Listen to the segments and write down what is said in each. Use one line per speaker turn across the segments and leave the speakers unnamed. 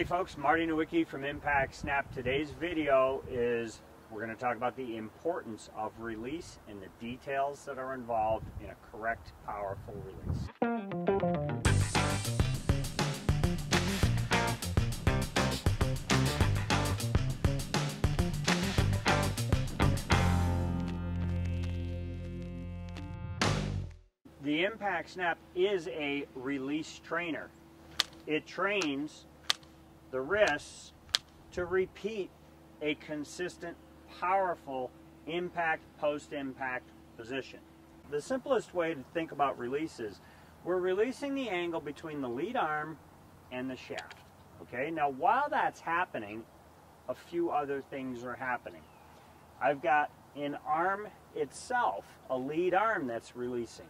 Hey folks, Marty Nowicki from Impact Snap. Today's video is we're going to talk about the importance of release and the details that are involved in a correct, powerful release. The Impact Snap is a release trainer. It trains the wrists to repeat a consistent, powerful impact post-impact position. The simplest way to think about releases, we're releasing the angle between the lead arm and the shaft. Okay, now while that's happening, a few other things are happening. I've got an arm itself, a lead arm that's releasing.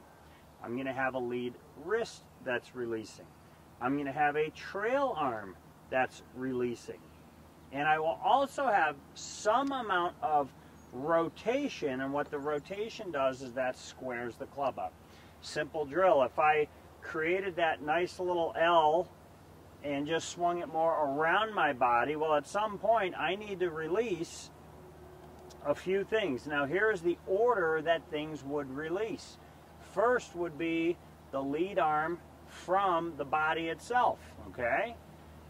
I'm going to have a lead wrist that's releasing. I'm going to have a trail arm that's releasing. And I will also have some amount of rotation, and what the rotation does is that squares the club up. Simple drill. If I created that nice little L and just swung it more around my body, well, at some point I need to release a few things. Now, here's the order that things would release. First would be the lead arm from the body itself, okay?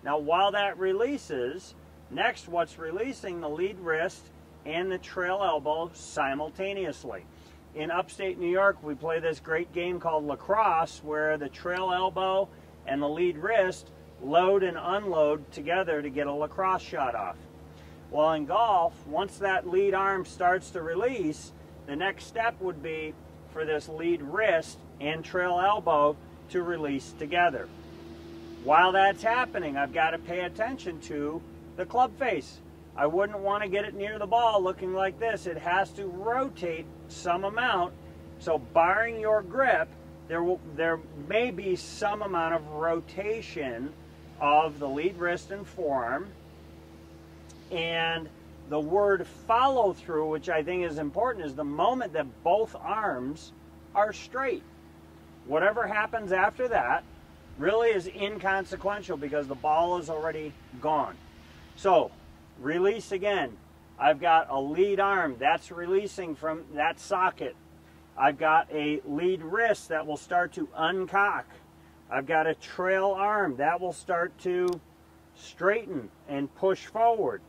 Now while that releases, next what's releasing the lead wrist and the trail elbow simultaneously. In upstate New York, we play this great game called lacrosse where the trail elbow and the lead wrist load and unload together to get a lacrosse shot off. Well, in golf, once that lead arm starts to release, the next step would be for this lead wrist and trail elbow to release together. While that's happening, I've got to pay attention to the club face. I wouldn't want to get it near the ball looking like this. It has to rotate some amount. So barring your grip, there, will, there may be some amount of rotation of the lead wrist and forearm. And the word follow through, which I think is important, is the moment that both arms are straight. Whatever happens after that, really is inconsequential because the ball is already gone. So, release again. I've got a lead arm that's releasing from that socket. I've got a lead wrist that will start to uncock. I've got a trail arm that will start to straighten and push forward.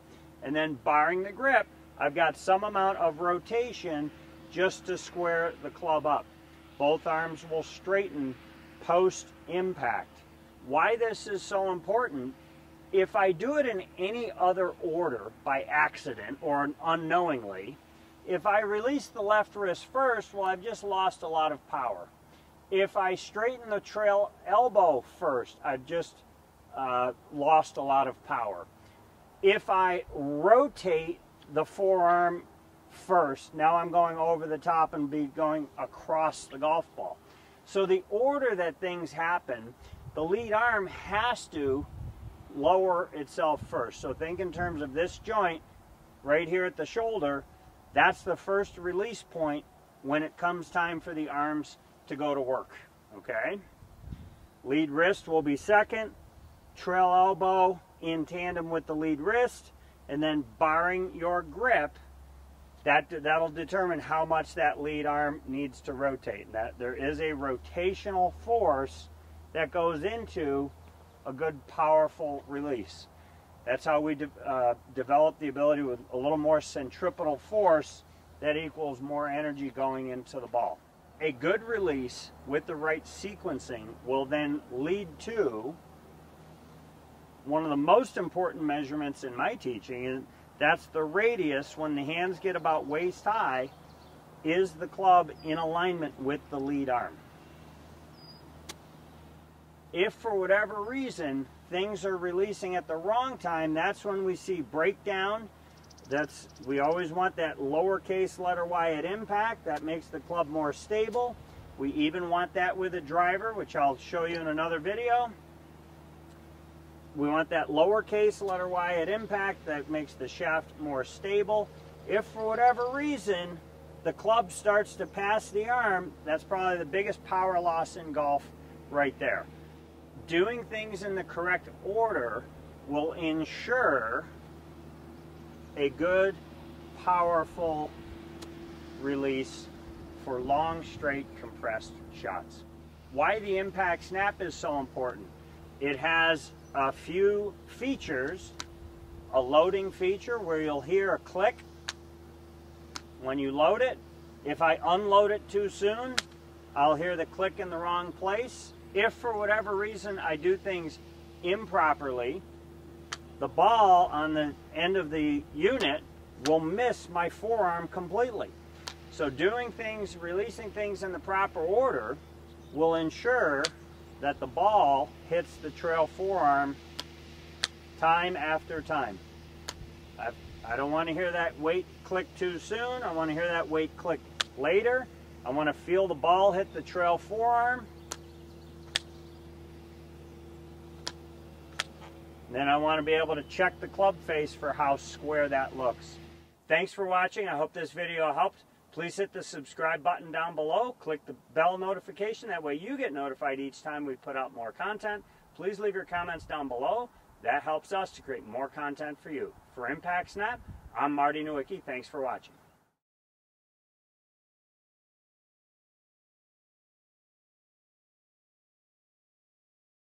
And then barring the grip, I've got some amount of rotation just to square the club up. Both arms will straighten post impact. Why this is so important, if I do it in any other order by accident or unknowingly, if I release the left wrist first, well, I've just lost a lot of power. If I straighten the trail elbow first, I've just uh, lost a lot of power. If I rotate the forearm first, now I'm going over the top and be going across the golf ball. So the order that things happen, the lead arm has to lower itself first. So think in terms of this joint right here at the shoulder, that's the first release point when it comes time for the arms to go to work, okay? Lead wrist will be second, trail elbow in tandem with the lead wrist, and then barring your grip, that that'll determine how much that lead arm needs to rotate. That there is a rotational force that goes into a good powerful release. That's how we de uh, develop the ability with a little more centripetal force that equals more energy going into the ball. A good release with the right sequencing will then lead to one of the most important measurements in my teaching that's the radius when the hands get about waist high is the club in alignment with the lead arm. If for whatever reason things are releasing at the wrong time, that's when we see breakdown. That's we always want that lowercase letter y at impact. That makes the club more stable. We even want that with a driver, which I'll show you in another video. We want that lowercase letter y at impact that makes the shaft more stable. If for whatever reason the club starts to pass the arm, that's probably the biggest power loss in golf right there. Doing things in the correct order will ensure a good, powerful release for long, straight, compressed shots. Why the impact snap is so important. It has a few features, a loading feature where you'll hear a click when you load it. If I unload it too soon, I'll hear the click in the wrong place. If for whatever reason I do things improperly, the ball on the end of the unit will miss my forearm completely. So doing things, releasing things in the proper order will ensure that the ball hits the trail forearm time after time. I, I don't want to hear that weight click too soon. I want to hear that weight click later. I want to feel the ball hit the trail forearm. Then I want to be able to check the club face for how square that looks. Thanks for watching. I hope this video helped. Please hit the subscribe button down below. Click the bell notification. That way you get notified each time we put out more content. Please leave your comments down below. That helps us to create more content for you. For Impact Snap, I'm Marty Nowicki. Thanks for watching.